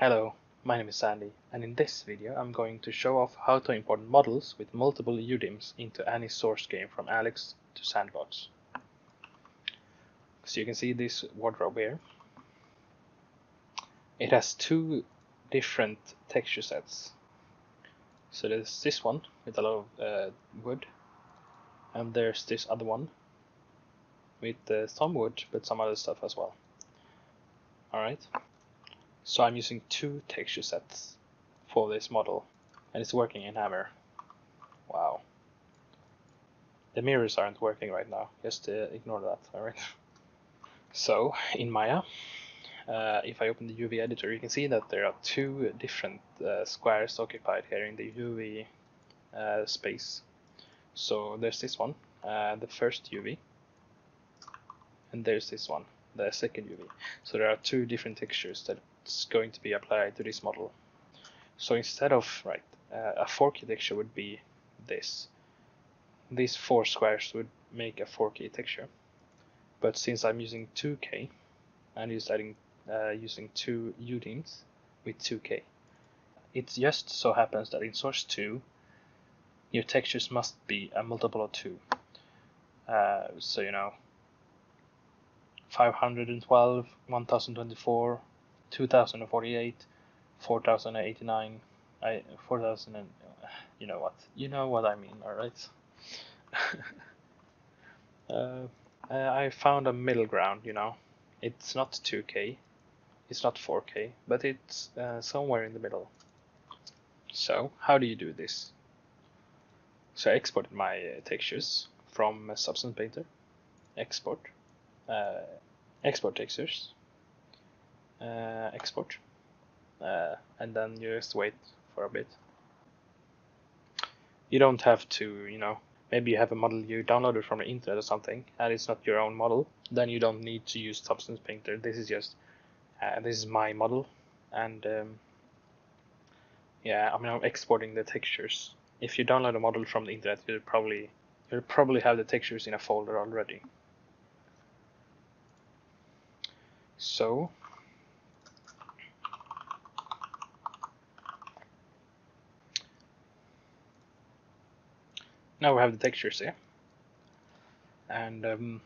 Hello, my name is Saandy, and in this video I'm going to show off how to import models with multiple UDIMs into any source game from Alyx to Sandbox. So you can see this wardrobe here. It has two different texture sets. So there's this one with a lot of uh, wood, and there's this other one with uh, some wood but some other stuff as well. Alright. So I'm using two texture sets for this model and it's working in Hammer. Wow. The mirrors aren't working right now, just uh, ignore that, alright? So, in Maya, uh, if I open the UV editor, you can see that there are two different uh, squares occupied here in the UV uh, space. So there's this one, uh, the first UV, and there's this one, the second UV. So there are two different textures that's going to be applied to this model. So instead of, right, uh, a 4K texture would be this. These four squares would make a 4K texture. But since I'm using 2K, and using, uh, using two UDIMs with 2K, it just so happens that in source 2, your textures must be a multiple of 2. Uh, so, you know, 512, 1024, 2048, 4089, I 4000 and you know what? You know what I mean, all right? uh, I found a middle ground, you know. It's not 2K, it's not 4K, but it's uh, somewhere in the middle. So, how do you do this? So I exported my uh, textures from Substance Painter, export, uh, export textures, uh, export, uh, and then you just wait for a bit. You don't have to, you know, maybe you have a model you downloaded from the internet or something, and it's not your own model, then you don't need to use Substance Painter. This is just, uh, this is my model, and um, yeah, I'm exporting the textures. If you download a model from the internet, you'll probably you'll probably have the textures in a folder already. So? Now we have the textures here and, um,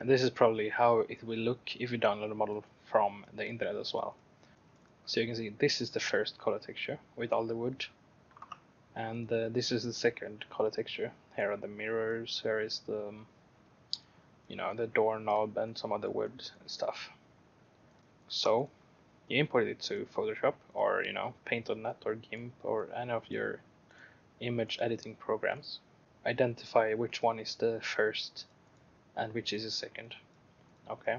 and this is probably how it will look if you download a model from the internet as well. So you can see this is the first color texture with all the wood. And uh, this is the second color texture. Here are the mirrors here is the um, you know the doorknob and some other wood and stuff so you import it to Photoshop or you know Paint.net or GIMP or any of your image editing programs. Identify which one is the first and which is the second. Okay.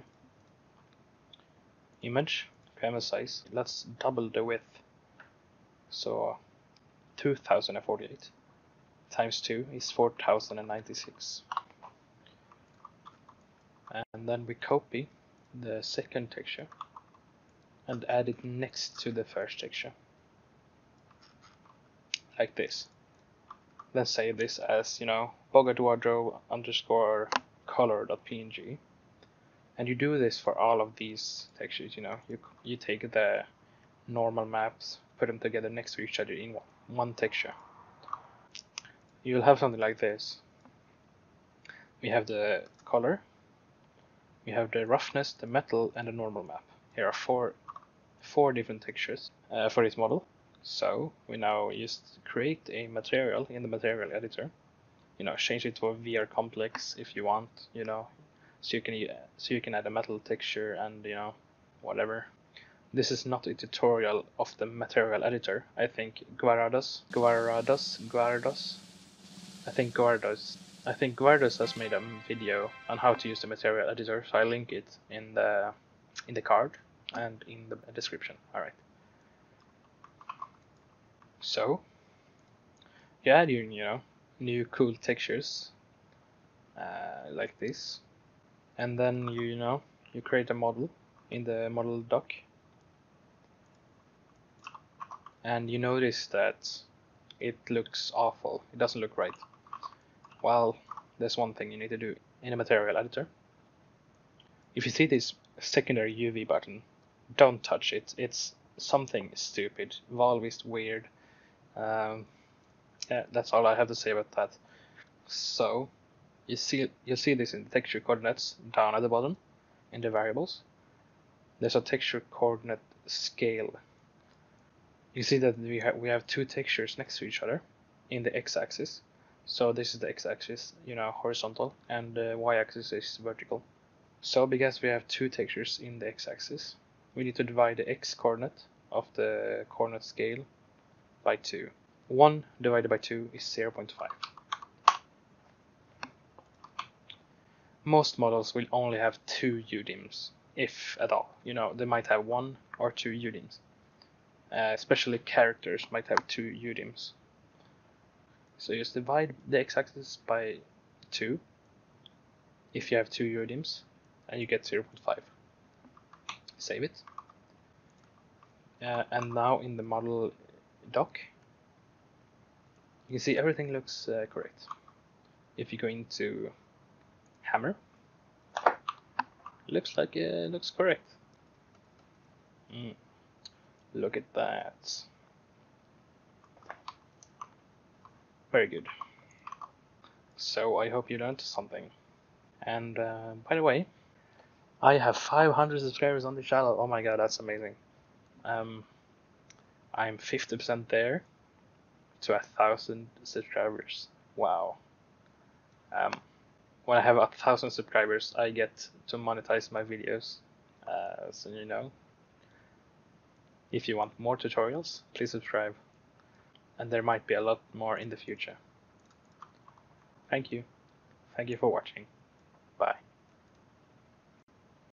Image, canvas size. Let's double the width. So 2048 times 2 is 4096. And then we copy the second texture and add it next to the first texture. Like this let's say this as, you know, Bogart wardrobe underscore color.png. And you do this for all of these textures, you know, you, you take the normal maps, put them together next to each other in one texture. You'll have something like this. We have the color, we have the roughness, the metal, and the normal map. Here are four, four different textures uh, for this model. So we now just create a material in the material editor. You know, change it to a VR complex if you want. You know, so you can so you can add a metal texture and you know, whatever. This is not a tutorial of the material editor. I think Gvarados, Gvarados, Gvarados. I think Gvarados. I think Gvarados has made a video on how to use the material editor, so I link it in the in the card and in the description. All right. So you add your, you know, new cool textures uh, like this, and then you, you know, you create a model in the model doc, and you notice that it looks awful. It doesn't look right. Well, there's one thing you need to do in a material editor. If you see this secondary UV button, don't touch it. It's something stupid. Valve is weird. Um, yeah, that's all I have to say about that. So, you see you see this in the texture coordinates down at the bottom in the variables. There's a texture coordinate scale. You see that we have we have two textures next to each other in the x-axis. So this is the x-axis, you know, horizontal, and the y-axis is vertical. So because we have two textures in the x-axis, we need to divide the x-coordinate of the coordinate scale by 2. 1 divided by 2 is 0.5. Most models will only have two UDIMs, if at all. You know, they might have one or two UDIMs. Uh, especially characters might have two UDIMs. So you just divide the x-axis by 2 if you have two UDIMs and you get 0.5. Save it. Uh, and now in the model doc, you can see everything looks uh, correct. If you go into hammer, looks like it looks correct. Mm. Look at that. Very good. So I hope you learned something. And uh, by the way, I have 500 subscribers on the channel. Oh my god, that's amazing. Um, I'm 50% there to a thousand subscribers. Wow. Um, when I have a thousand subscribers, I get to monetize my videos. Uh, so you know. If you want more tutorials, please subscribe and there might be a lot more in the future. Thank you. Thank you for watching. Bye.